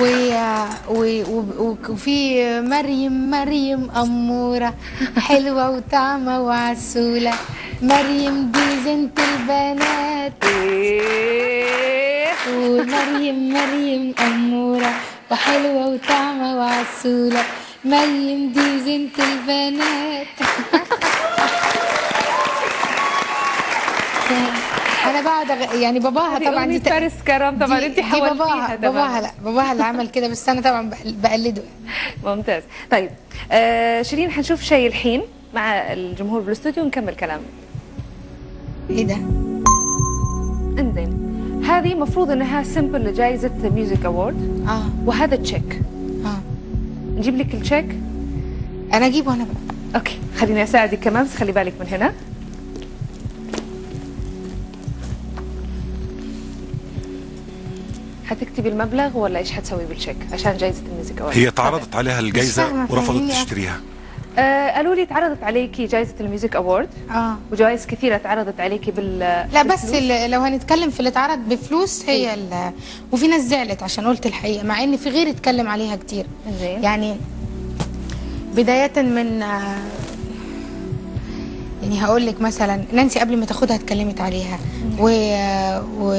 و... و... وفي مريم مريم أمورة حلوة وطعمة وعسولة. مريم دي زنت البنات. إيه. ومريم مريم أمورة وحلوة وطعمة وعسولة. مريم دي زنت البنات. بقعد أغ- يعني باباها طبعا دي فارس كرم طبعا انت دي حولتيها باباها. باباها لا باباها اللي عمل كده بس أنا طبعا بقل- بقلده ممتاز. طيب آه شيرين حنشوف شيء الحين مع الجمهور بالاستوديو ونكمل كلامنا إيه ده؟ انزين. هذه مفروض إنها symbol لجائزه music award آه. وهذا تشيك آه. نجيب لك التشيك أنا أجيبه أنا. بقى okay خليني أساعدك كمان بس خلي بالك من هنا. حتكتبي المبلغ ولا إيش حتسوي بالتشيك عشان جائزه ال music award هي تعرضت عليها فاهمة، الجائزة ورفضت تشتريها. آه قالوا لي تعرضت عليكي جائزه ال music award. آه. وجوائز كثيرة تعرضت عليكي بال لا بس لو هنتكلم في اللي اتعرض بفلوس هي ال- وفي ناس زعلت عشان قلت الحقيقة مع إن في غير اتكلم عليها كتير. زين. يعني بداية من آه، يعني هقول لك مثلا نانسي قبل ما تاخدها اتكلمت عليها. و و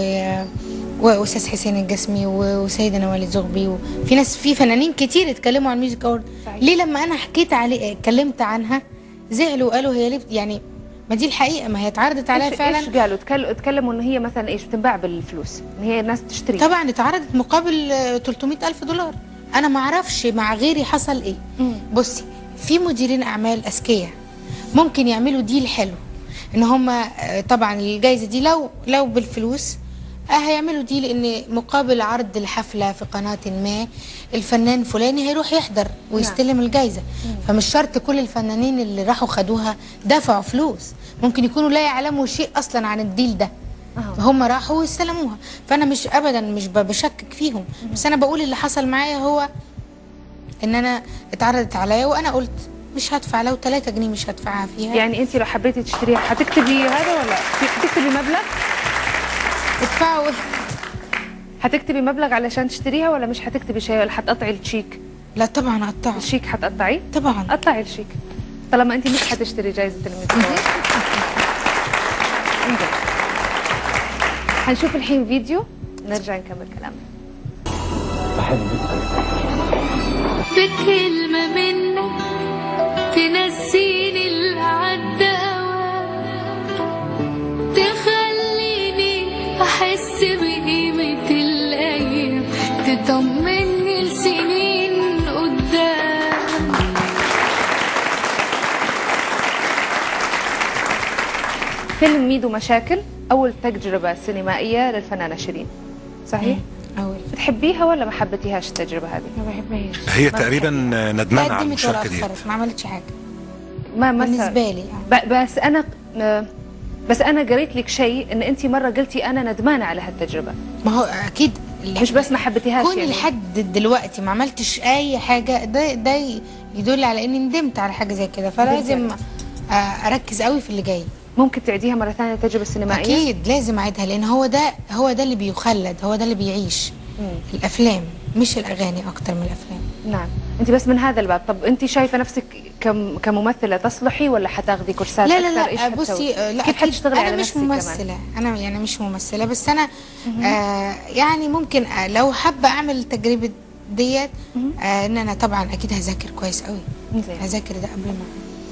واستاذ حسين الجسمي و- وسيدة نوال زغبي وفي ناس في فنانين كتير اتكلموا عن ال music award. ليه لما أنا حكيت عليه اتكلمت عنها زعلوا وقالوا هي ليه يعني ما دي الحقيقة ما هي اتعرضت عليها فعلا. إيش قالوا؟ تكل- تكلموا انه هي مثلا إيش بتنباع بالفلوس إن هي الناس تشتري. طبعا اتعرضت مقابل آه، 300 ألف دولار. أنا ما أعرفش مع غيري حصل مم. بصي في مديرين أعمال أذكياء ممكن يعملوا ديل حلو إن هم آه، طبعا الجايزة دي لو لو بالفلوس هيعملوا ديل إن مقابل عرض الحفلة في قناة ما الفنان فلاني هيروح يحضر ويستلم الجايزة. فمش شرط كل الفنانين اللي راحوا خدوها دفعوا فلوس. ممكن يكونوا لا يعلموا شيء أصلا عن الديل ده. هم راحوا واستلموها. فأنا مش ابدا مش بشكك فيهم. بس أنا بقول اللي حصل معايا هو إن أنا اتعرضت عليا وأنا قلت مش هدفع. لو 3 جنيه مش هدفعها فيها. يعني انت لو حبيتي تشتريها حتكتبي هذا ولا حتكتبي مبلغ؟ ادفعوا حتكتبي مبلغ علشان تشتريها ولا مش حتكتبي شيء؟ ولا حتقطعي الشيك. لا طبعا قطعوا الشيك حتقطعيه طبعا. قطعي الشيك. طالما انت مش حتشتري جائزه ال music انزين. حنشوف الحين فيديو نرجع نكمل كلامنا بكلمة منك تنسيني فيلم ميدو مشاكل أول تجربة سينمائية للفنانة شيرين. صحيح؟ أول بتحبيها ولا ما حبيتيهاش التجربة هذه؟ ما بحبهاش. هي تقريبا ندمانة على المشاركة دي ما عملتش حاجة. ما ما بالنسبة صار. لي يعني. بس أنا آه، بس أنا قريت لك شيء إن أنت مرة قلتي أنا ندمانة على هالتجربة. ما هو أكيد اللي- مش بس ما حبيتيهاش كوني يعني. لحد دلوقتي ما عملتش أي حاجة ده ده يدل على إني ندمت على حاجة زي كده. فلازم أركز قوي في اللي جاي. ممكن تعيديها مرة ثانية التجربه السينمائيه أكيد لازم أعيدها لأن هو ده هو ده اللي بيخلد هو ده اللي بيعيش الأفلام مش الأغاني أكتر من الأفلام. نعم. أنت بس من هذا الباب. طب أنت شايفة نفسك كم كممثلة تصلحي ولا حتاخذي كورسات لا لا لا؟ بصي آه، لا كيف حتشتغلي أنا على مش نفسك كمان؟ ممثلة. أنا يعني مش ممثلة بس أنا آه يعني ممكن آه لو حابة أعمل التجربة ديت آه إن أنا طبعا أكيد هذاكر كويس قوي. هذاكر ده قبل ما.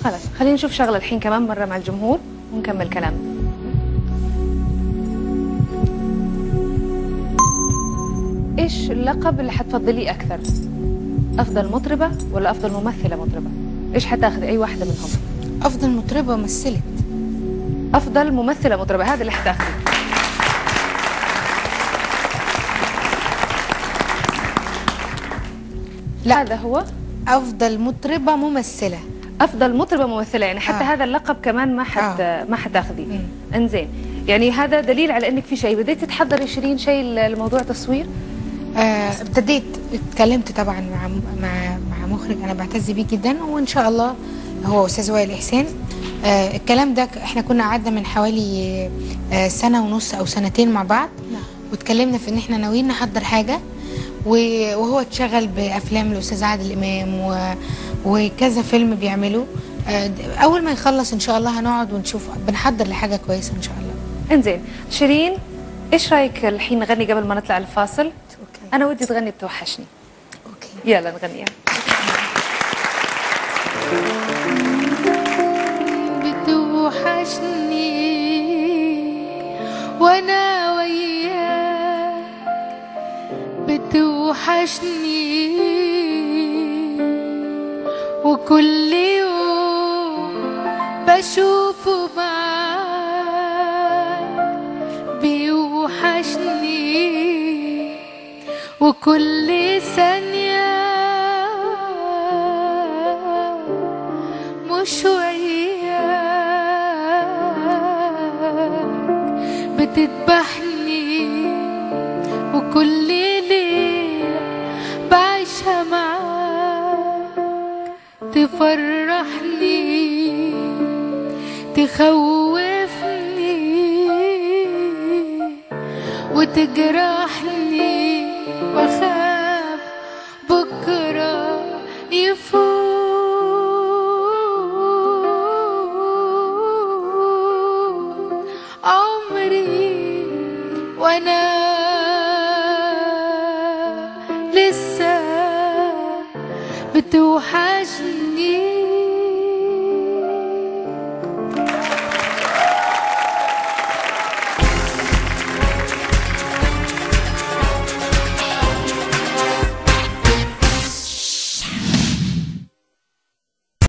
خلاص خلينا نشوف شغلة الحين كمان مرة مع الجمهور. ونكمل كلامنا إيش اللقب اللي حتفضليه أكثر؟ أفضل مطربة ولا أفضل ممثلة مطربة؟ إيش حتاخذي أي واحدة منهم؟ أفضل مطربة مثلت أفضل ممثلة مطربة هذا اللي حتاخذي. لا. هذا هو؟ أفضل مطربة ممثلة. أفضل مطربة ممثلة يعني حتى آه. هذا اللقب كمان ما حت آه. ما حتاخذيه مم. إنزين يعني هذا دليل على إنك في شيء بديتي تحضري شيرين شيء لموضوع تصوير آه ابتديت اتكلمت طبعا مع مع مع مخرج أنا بعتز بيه جدا وإن شاء الله هو أستاذ وائل إحسان آه الكلام ده إحنا كنا قعدنا من حوالي آه سنة ونص أو سنتين مع بعض نعم. واتكلمنا في إن إحنا ناويين نحضر حاجة وهو اتشغل بأفلام الأستاذ عادل إمام و... وكذا فيلم بيعمله آه، أول ما يخلص إن شاء الله هنقعد ونشوف بنحضر لحاجة كويسة إن شاء الله. إنزين شيرين إيش رأيك الحين نغني قبل ما نطلع الفاصل؟ okay. أنا ودي تغني بتوحشني. okay. يلا نغنيها. بتوحشني وأنا وياك. بتوحشني وكل يوم بشوفه معاك بيوحشني. وكل ثانية مش وياك بتذبحني. وكل تفرحني تخوفني وتجرحني. واخاف بكرة يفوت عمري وأنا لسه بتوحشني